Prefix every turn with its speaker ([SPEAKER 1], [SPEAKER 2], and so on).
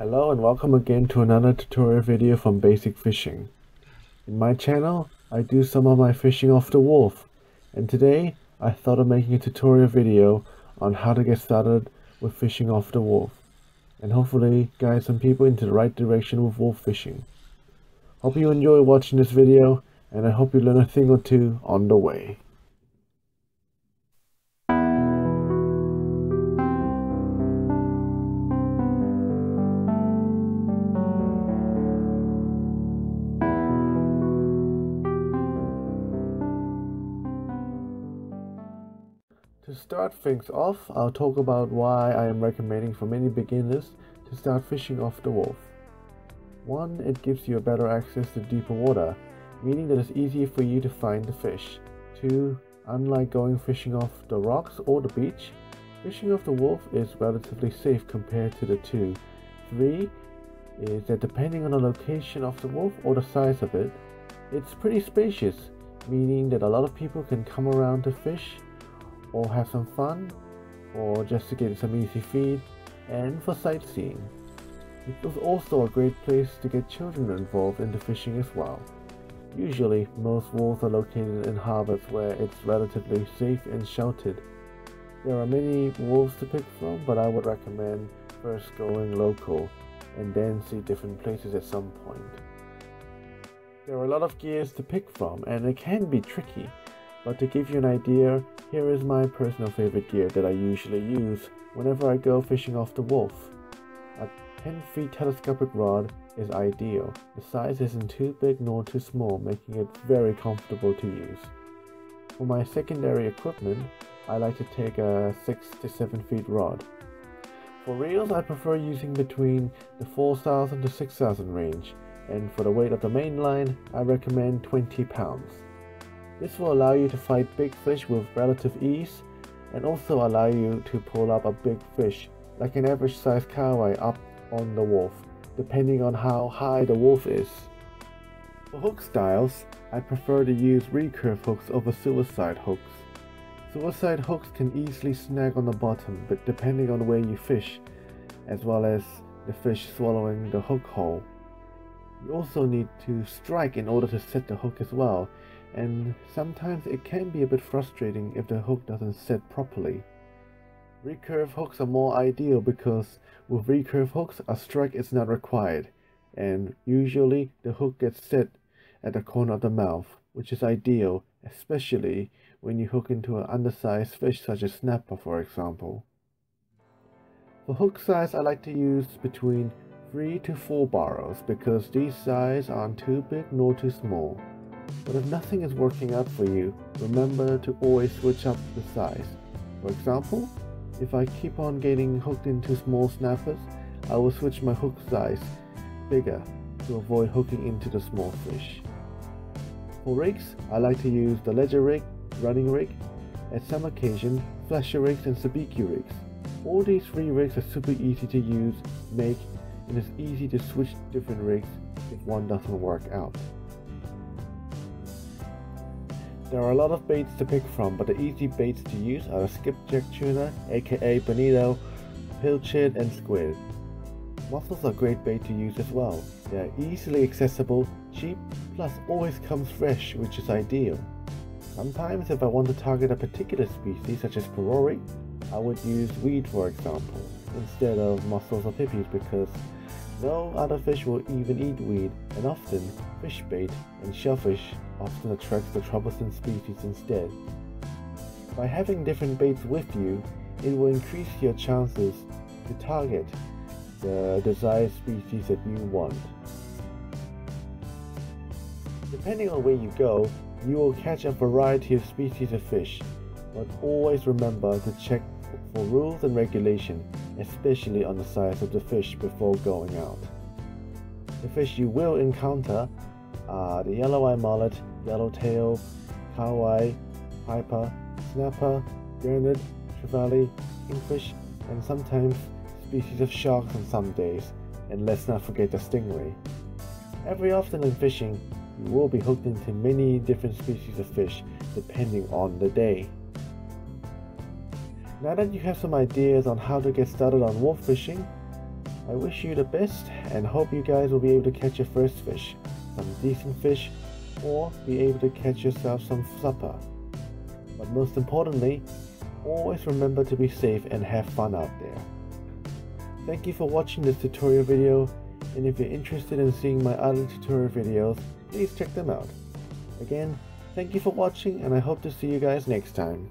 [SPEAKER 1] Hello and welcome again to another tutorial video from Basic Fishing. In my channel, I do some of my fishing off the wharf, and today I thought of making a tutorial video on how to get started with fishing off the wharf, and hopefully guide some people into the right direction with wharf fishing. Hope you enjoy watching this video, and I hope you learn a thing or two on the way. Start things off, I'll talk about why I am recommending for many beginners to start fishing off the wharf. One, it gives you a better access to deeper water, meaning that it's easier for you to find the fish. Two, unlike going fishing off the rocks or the beach, fishing off the wharf is relatively safe compared to the two. Three, is that depending on the location of the wharf or the size of it, it's pretty spacious, meaning that a lot of people can come around to fish or have some fun, or just to get some easy feed, and for sightseeing. It was also a great place to get children involved into fishing as well. Usually, most wharves are located in harbors where it's relatively safe and sheltered. There are many wharves to pick from, but I would recommend first going local and then see different places at some point. There are a lot of gears to pick from, and it can be tricky but to give you an idea, here is my personal favorite gear that I usually use whenever I go fishing off the wharf. A 10 feet telescopic rod is ideal. The size isn't too big nor too small, making it very comfortable to use. For my secondary equipment, I like to take a 6 to 7 feet rod. For reels, I prefer using between the 4000 to 6000 range, and for the weight of the main line, I recommend 20 pounds. This will allow you to fight big fish with relative ease and also allow you to pull up a big fish like an average sized kahawai up on the wharf depending on how high the wharf is. For hook styles, I prefer to use recurve hooks over suicide hooks. Suicide hooks can easily snag on the bottom but depending on where you fish as well as the fish swallowing the hook whole. You also need to strike in order to set the hook as well and sometimes it can be a bit frustrating if the hook doesn't set properly. Recurve hooks are more ideal because with recurve hooks a strike is not required and usually the hook gets set at the corner of the mouth which is ideal especially when you hook into an undersized fish such as snapper for example. For hook size I like to use between 3 to 4 barrows because these size aren't too big nor too small. But if nothing is working out for you, remember to always switch up the size. For example, if I keep on getting hooked into small snappers, I will switch my hook size bigger to avoid hooking into the small fish. For rigs, I like to use the ledger rig, running rig, at some occasion, flasher rigs and sabiki rigs. All these three rigs are super easy to use, make, and it's easy to switch different rigs if one doesn't work out. There are a lot of baits to pick from, but the easy baits to use are skipjack tuna, aka bonito, pilchard, and squid. Mussels are great bait to use as well. They are easily accessible, cheap, plus always comes fresh, which is ideal. Sometimes if I want to target a particular species such as parore, I would use weed for example, instead of mussels or pippies because no other fish will even eat weed, and often fish bait and shellfish often attracts the troublesome species instead. By having different baits with you, it will increase your chances to target the desired species that you want. Depending on where you go, you will catch a variety of species of fish, but always remember to check for rules and regulation especially on the size of the fish before going out. The fish you will encounter are the yellow-eye mullet, yellowtail, kahawai, piper, snapper, gurnard, trevally, kingfish, and sometimes species of sharks on some days, and let's not forget the stingray. Every often in fishing, you will be hooked into many different species of fish depending on the day. Now that you have some ideas on how to get started on wharf fishing, I wish you the best and hope you guys will be able to catch your first fish, some decent fish, or be able to catch yourself some supper. But most importantly, always remember to be safe and have fun out there. Thank you for watching this tutorial video and if you're interested in seeing my other tutorial videos, please check them out. Again, thank you for watching and I hope to see you guys next time.